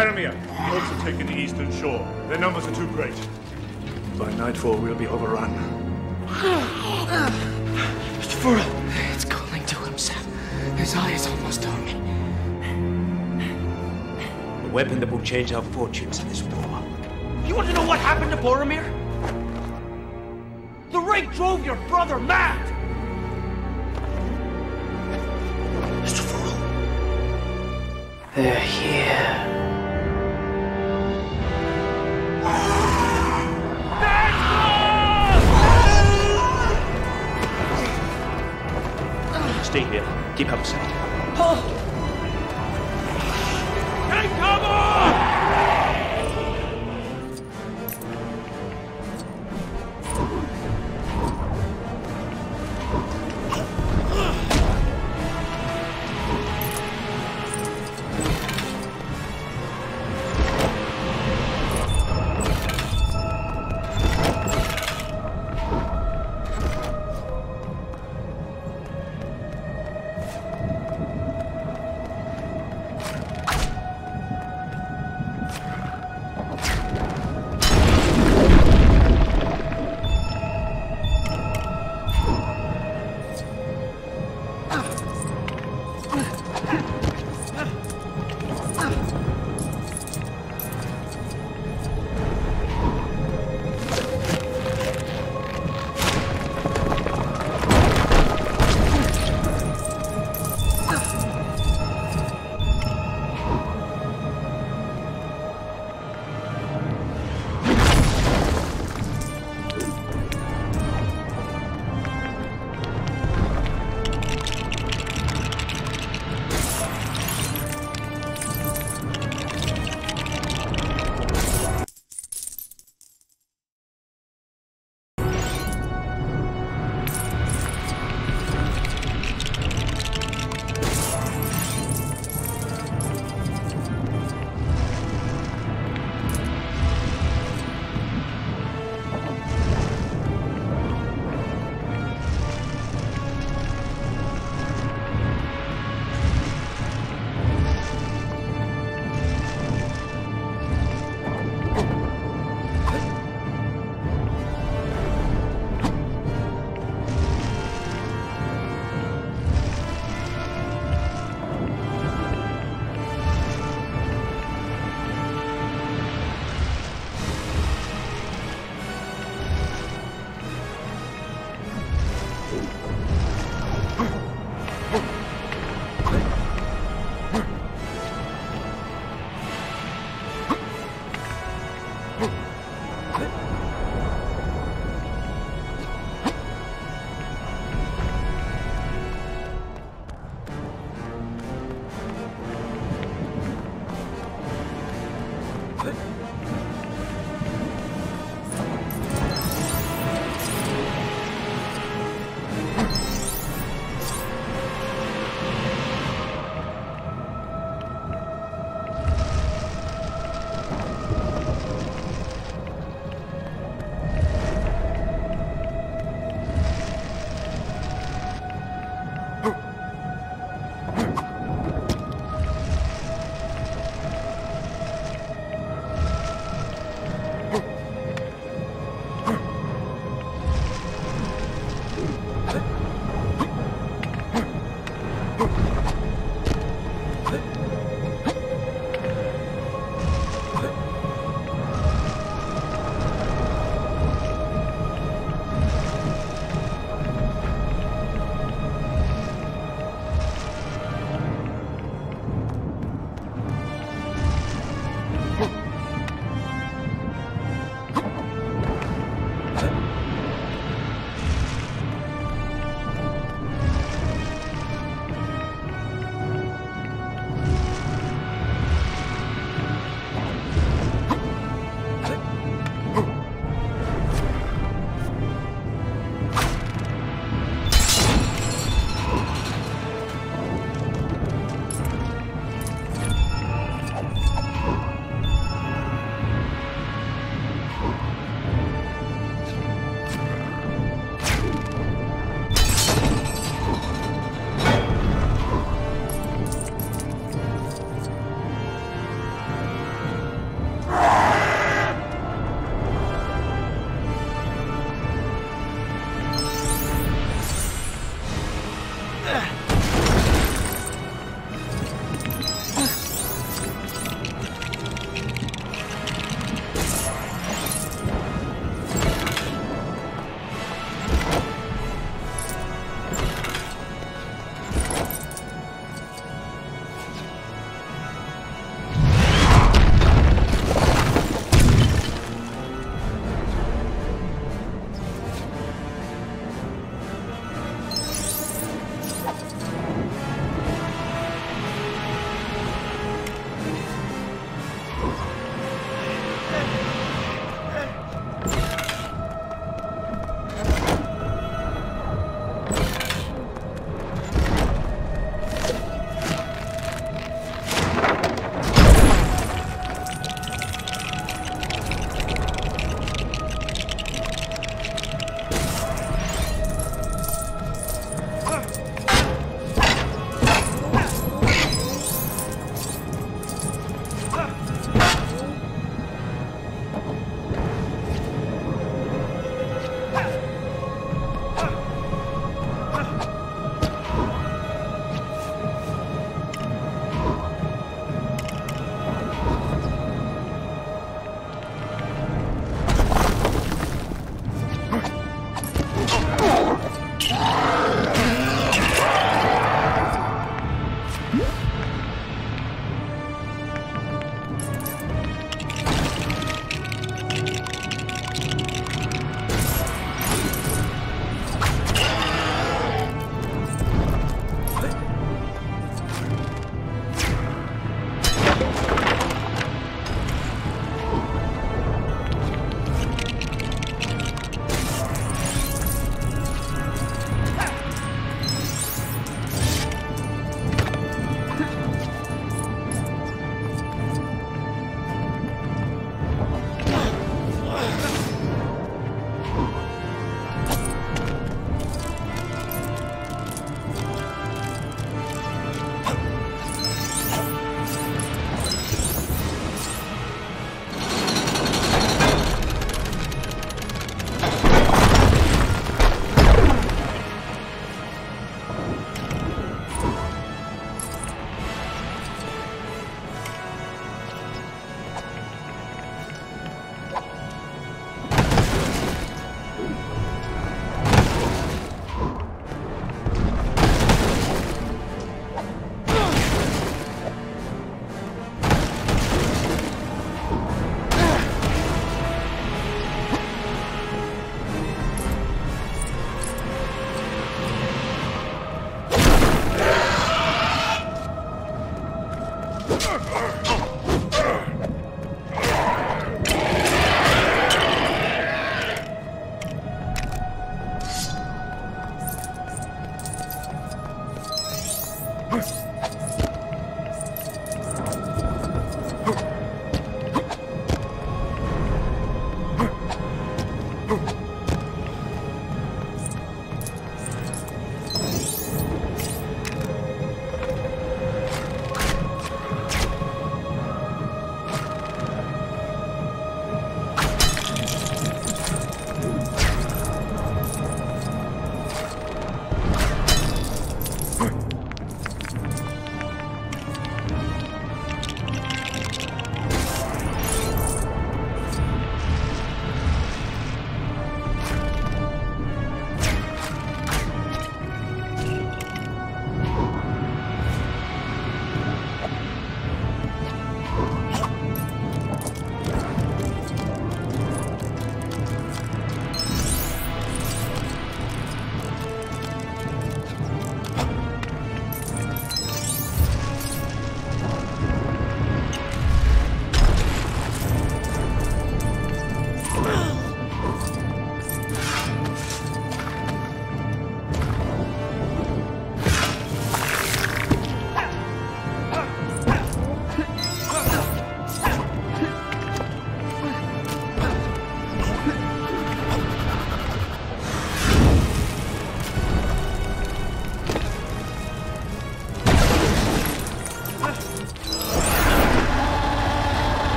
Faramir, the orcs have taken the eastern shore. Their numbers are too great. By nightfall, we'll be overrun. Mr. Frodo! It's calling to him, Sam. His eye is almost on me. The weapon that will change our fortunes in this war. You want to know what happened to Boromir? The rake drove your brother mad! Mr. Frodo. They're here. Stay here. Keep out of sight. Take Ugh.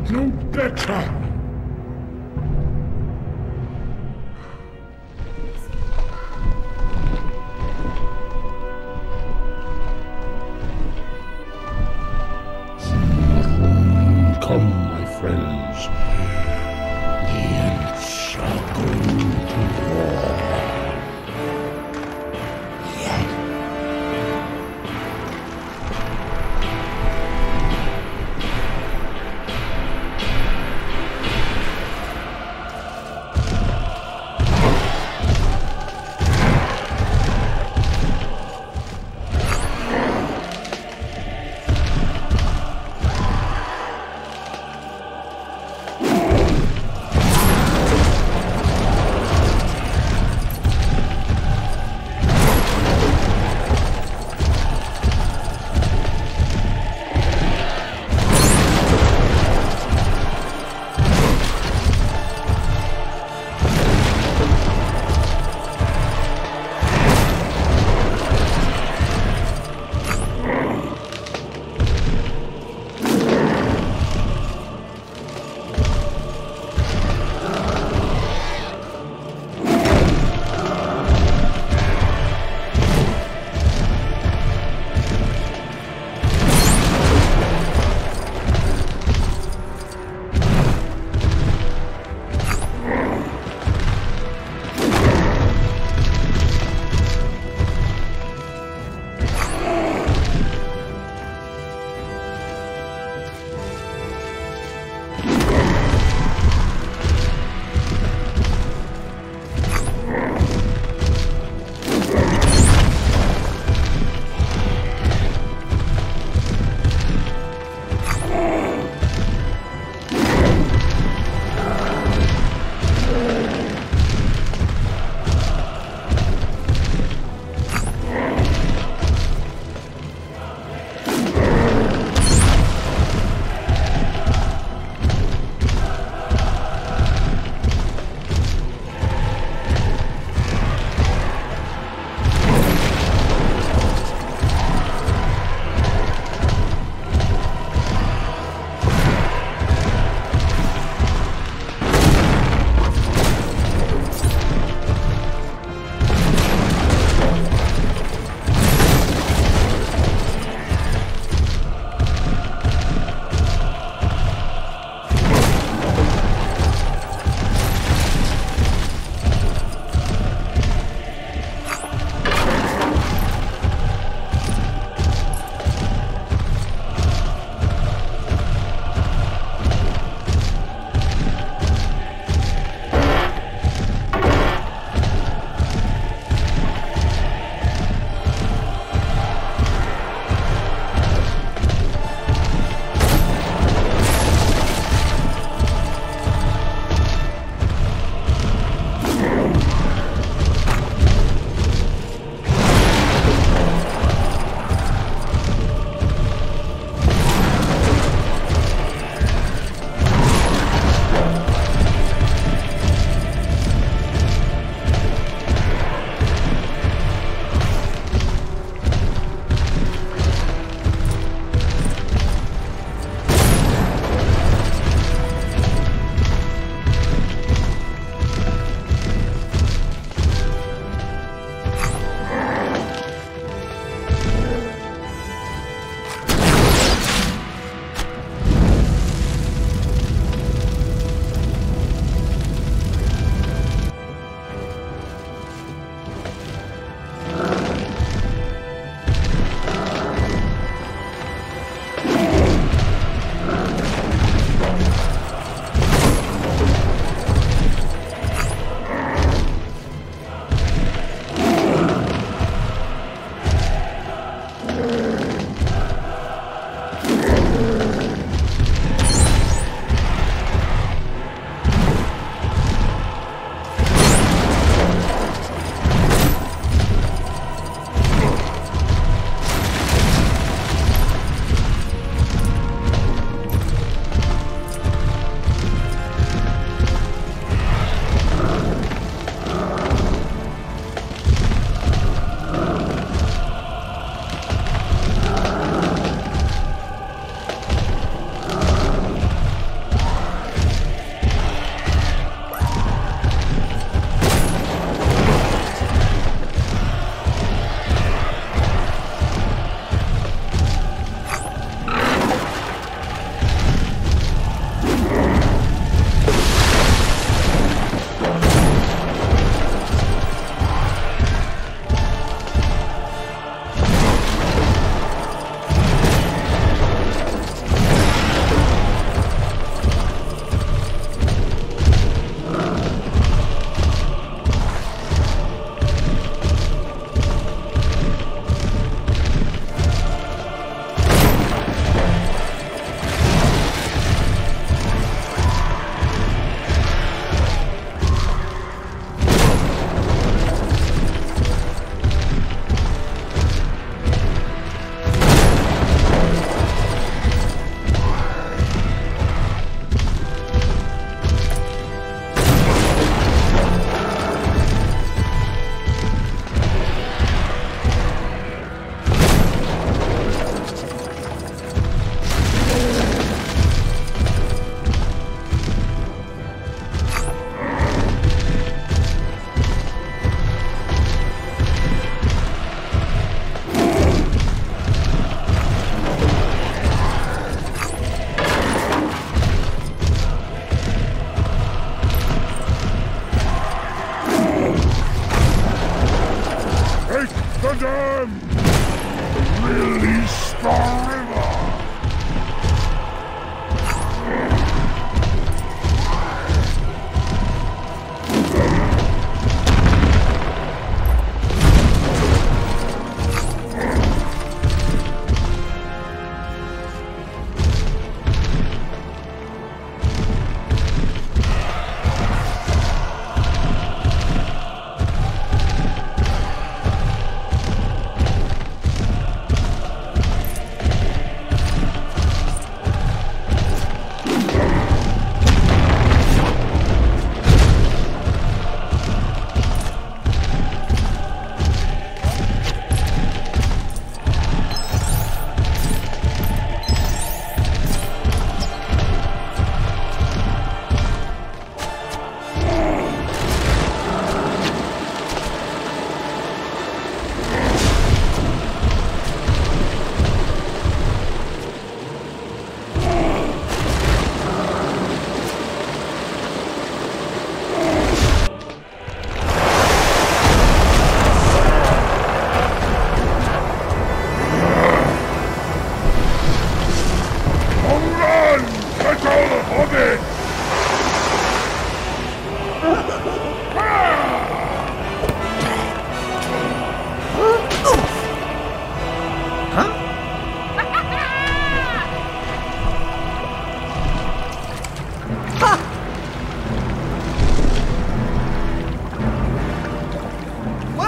Know better. Release the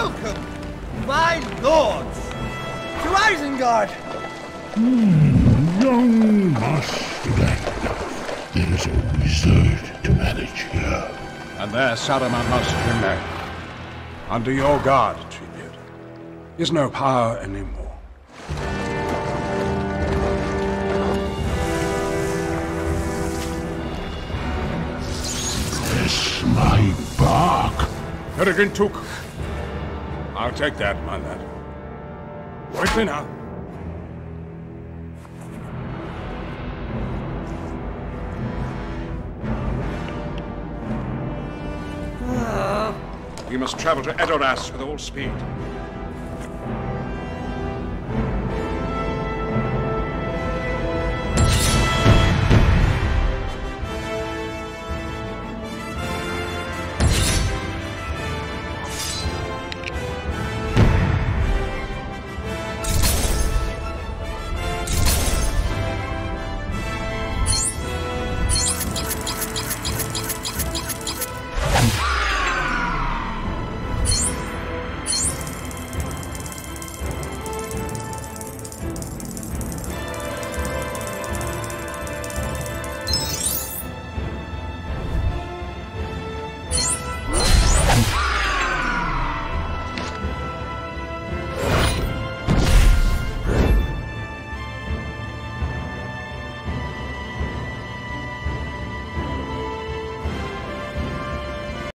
Welcome, my lords, to Isengard! Hmm, young Master Gandalf, there is a wizard to manage here. And there Saruman must remain. Under your guard, Treebeard, Is no power anymore. my bark. Peregrin Took I'll take that, my lad. Quickly now. Ah. We must travel to Edoras with all speed.